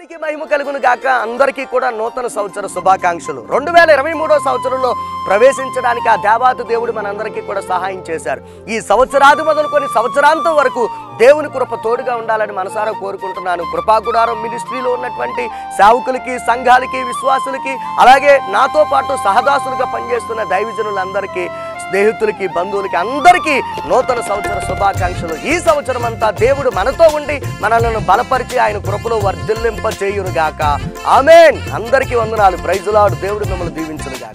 దేవునికి మహిమ కలుగును గాక. అందరికీ కూడా నూతన సంవత్సర శుభాకాంక్షలు. రెండు వేల ఇరవై మూడో సంవత్సరంలో ప్రవేశించడానికి ఆ దేవాతి దేవుడు మనందరికీ కూడా సహాయం చేశారు. ఈ సంవత్సరాది మొదలుకొని సంవత్సరాంతం వరకు దేవుని కృప తోడుగా ఉండాలని మనసారా కోరుకుంటున్నాను. కృపాగుడారం మినిస్ట్రీలో ఉన్నటువంటి సేవకులకి సంఘాలకి విశ్వాసులకి అలాగే నాతో పాటు సహదాసులుగా పనిచేస్తున్న దైవజనులందరికీ స్నేహితులకి బంధువులకి అందరికీ నూతన సంవత్సర శుభాకాంక్షలు. ఈ సంవత్సరం అంతా దేవుడు మనతో ఉండి మనలను బలపరిచి ఆయన కృపలో వర్ధిల్లింప చేయురుగాక ఆమెన్. అందరికీ వందనాలు. ప్రైజులాడు దేవుడు మిమ్మల్ని దీవించునుగా